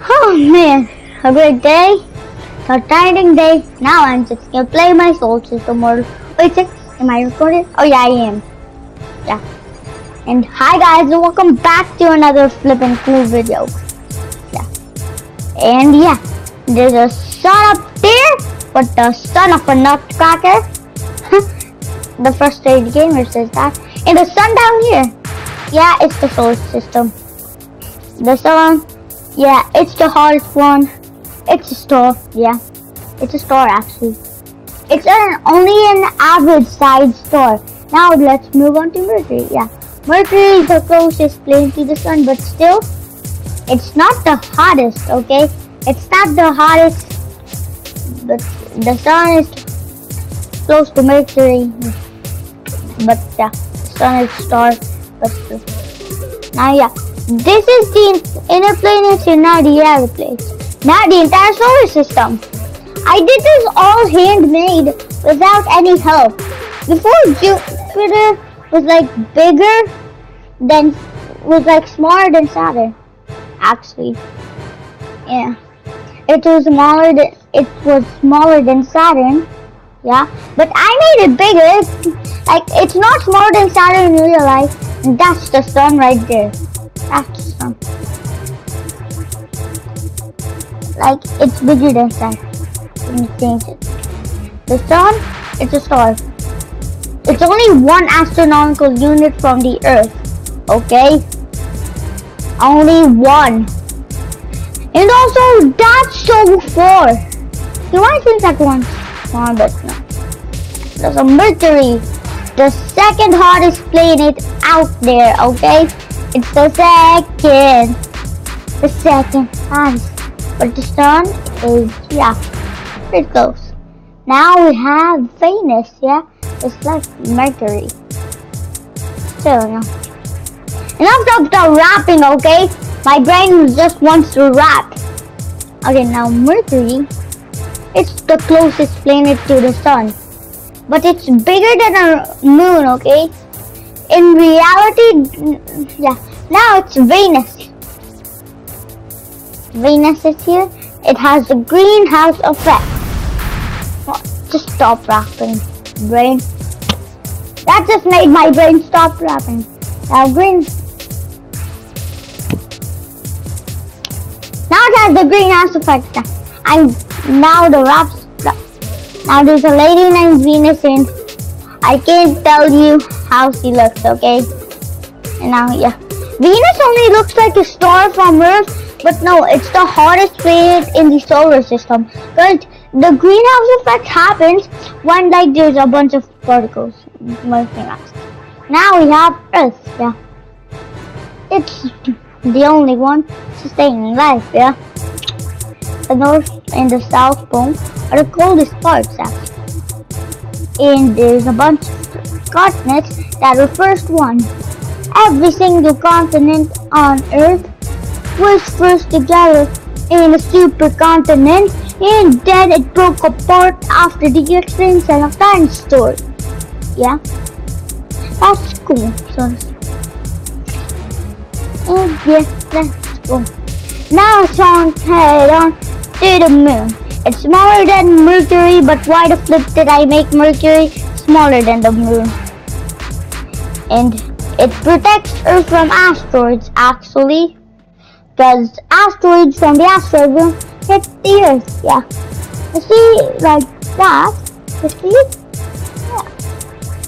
Oh man, a great day. A tiring day. Now I'm just gonna play my soul system or wait a am I recording? Oh yeah I am. Yeah. And hi guys and welcome back to another flippin' cool video. Yeah. And yeah, there's a sun up there, but the son of a nutcracker. the frustrated gamer says that. And the sun down here. Yeah, it's the solar system. The sun yeah, it's the hardest one. It's a star. Yeah, it's a star actually. It's an, only an average size star. Now let's move on to Mercury. Yeah, Mercury is the closest planet to the sun, but still, it's not the hottest. Okay, it's not the hottest, but the sun is close to Mercury. But yeah, sun is star. But still. now yeah. This is the inner and not the outer planets. Not the entire solar system. I did this all handmade without any help. Before Jupiter was like bigger than was like smaller than Saturn. Actually. Yeah. It was smaller than it was smaller than Saturn. Yeah. But I made it bigger. Like it's not smaller than Saturn in real life. And that's the sun right there. That's some. Like it's bigger than sun. Let me change it. The sun, it's a star. It's only one astronomical unit from the Earth. Okay? Only one. And also, that's so far. You might think that one's small, but no. There's a Mercury, the second hottest planet out there, okay? It's the second. The second highest. But the sun is, yeah, pretty close. Now we have Venus, yeah? It's like Mercury. So, yeah. Enough of the rapping, okay? My brain just wants to rap. Okay, now Mercury, it's the closest planet to the sun. But it's bigger than a moon, okay? in reality, yeah, now it's Venus. Venus is here. It has the greenhouse effect. just stop rapping, brain. That just made my brain stop rapping. Now green. Now it has the greenhouse effect. And now the raps. Now there's a lady named Venus in I can't tell you how she looks, okay? And now, yeah. Venus only looks like a star from Earth, but no, it's the hottest planet in the solar system. Because the greenhouse effect happens when like there's a bunch of particles melting us. Now we have Earth, yeah. It's the only one sustaining life, yeah. The North and the South Pole are the coldest parts, actually and there's a bunch of continents that were first one. Every single continent on Earth was first together in a supercontinent and then it broke apart after the extinction of dinosaurs. Yeah, that's cool. So, and yeah, that's cool. Now on head on to the moon. It's smaller than Mercury, but why the flip did I make Mercury smaller than the moon? And it protects Earth from asteroids, actually. Because asteroids from the asteroid will uh, hit the Earth, yeah. You see, like that, you see? Yeah.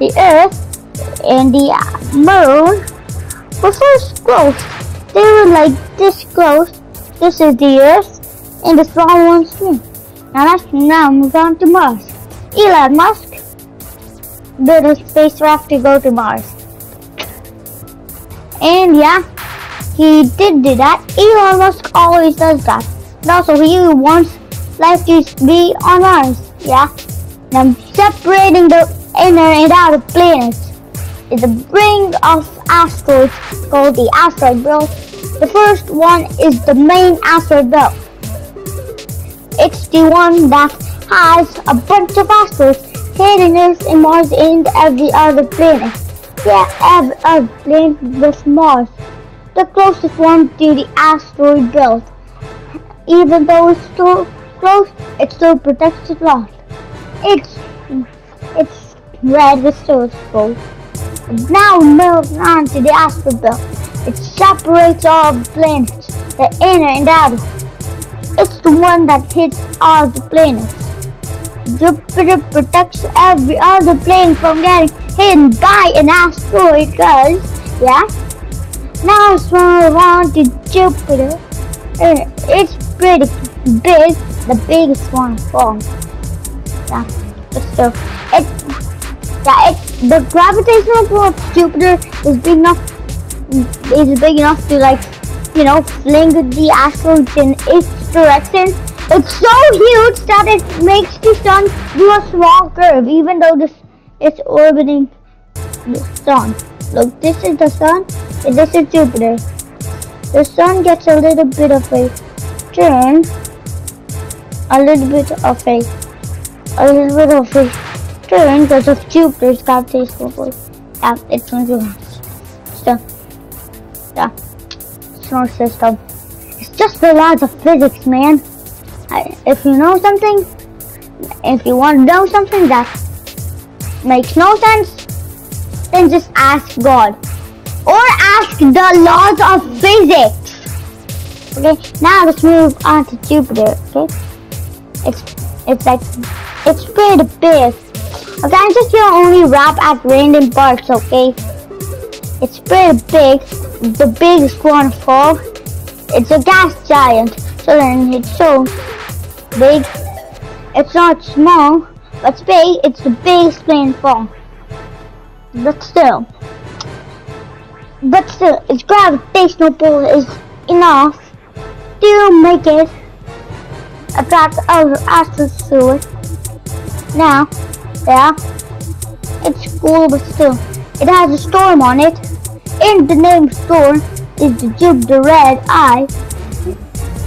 The Earth and the uh, moon were first close. They were like this close. This is the Earth, and the small one's moon. Now let's now move on to Mars. Elon Musk built a spacecraft to go to Mars. And yeah, he did do that. Elon Musk always does that. And also he wants life to be on Mars. Yeah. Now separating the inner and outer planets is a ring of asteroids called the asteroid belt. The first one is the main asteroid belt. It's the one that has a bunch of asteroids hitting and Mars and every other planet. Yeah, every other planet with Mars. The closest one to the asteroid belt even though it's too close, it still protects its lot. It's it's red with still gold. Now move on to the asteroid belt. It separates all the planets, the inner and outer. It's the one that hits all the planets. Jupiter protects every other planet from getting hit by an asteroid, guys. Yeah? Now move on to Jupiter. Uh, it's pretty big, the biggest one all. Yeah, so it, yeah, it, the gravitational pull of Jupiter is big enough, is big enough to like, you know, fling the asteroid in its direction. It's so huge that it makes the sun do a small curve, even though this it's orbiting the sun. Look, this is the sun, this is Jupiter. The sun gets a little bit of a turn, a little bit of a, a little bit of a turn because of Jupiter's gravitational force. Yeah, it's going to So, yeah, solar system. It's just the laws of physics, man. I, if you know something, if you want to know something that makes no sense, then just ask God the laws of physics. Okay, now let's move on to Jupiter. Okay, it's it's like it's pretty big. Okay, I'm just gonna only wrap at random parts. Okay, it's pretty big. The biggest one of all. It's a gas giant. So then it's so big. It's not small, but it's big. It's the biggest plane fall. But still, but still, its gravitational pull is enough to make it attract other asteroids. Now, yeah, it's cool, but still, it has a storm on it, and the name storm is the Jupiter Red Eye.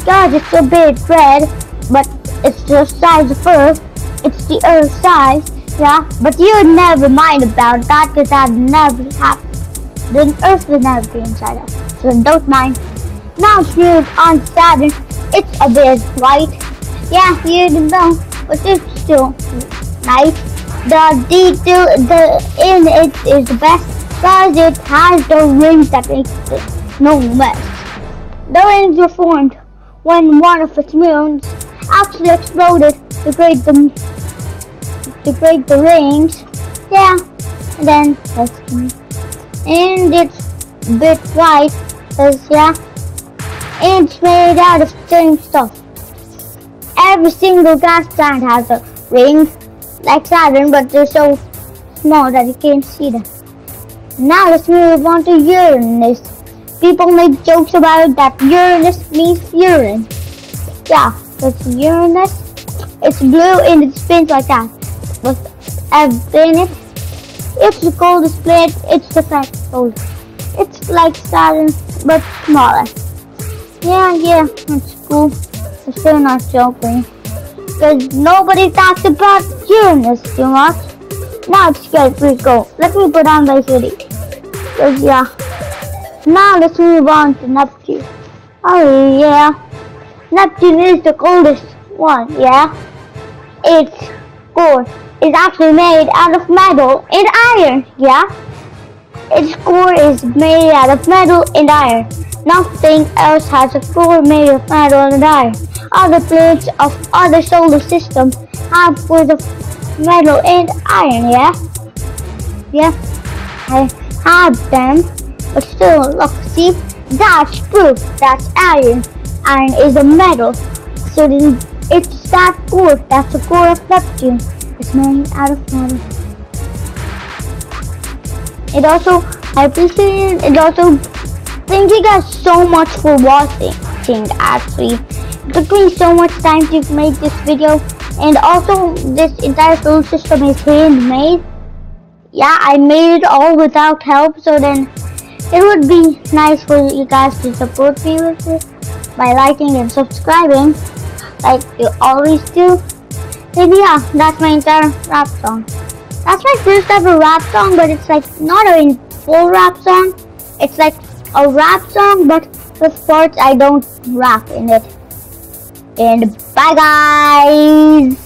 God, it's a bit red, but it's the size of Earth. It's the Earth size, yeah. But you never mind about that, because that never happened then Earth will never be inside us. So don't mind. Now move on Saturn. It's a bit white. Yeah, you know, but it's still nice. The detail the in it is the best because it has the rings that make it no mess. The rings were formed when one of its moons actually exploded to create the to create the rings. Yeah, and then that's and it's bit white because yeah it's made out of same stuff. Every single gas plant has a ring like Saturn but they're so small that you can't see them. Now let's move on to Uranus. People make jokes about that Uranus means urine. Yeah it's Uranus. It's blue and it spins like that. But I've been it it's the coldest planet, it's the fastest cold. It's like Saturn, but smaller. Yeah, yeah, it's cool. I'm still not joking. Because nobody talks about Uranus too much. Now it's getting pretty cool. Let me put on my hoodie. Cause yeah. Now let's move on to Neptune. Oh yeah. Neptune is the coldest one, yeah? It's cold is actually made out of metal and iron, yeah? Its core is made out of metal and iron. Nothing else has a core made of metal and iron. Other planets of other solar systems have cores of metal and iron, yeah? Yeah, I have them, but still, look, see? That's proof that's iron. Iron is a metal, so it's that core, that's the core of Neptune. Made out of metal. It also, I appreciate it It also, thank you guys so much for watching actually. It took me so much time to make this video and also this entire solar system is handmade. Yeah, I made it all without help so then it would be nice for you guys to support me with it by liking and subscribing like you always do. Maybe yeah, that's my entire rap song. That's my first ever rap song, but it's like not a full rap song. It's like a rap song, but with parts I don't rap in it. And bye guys.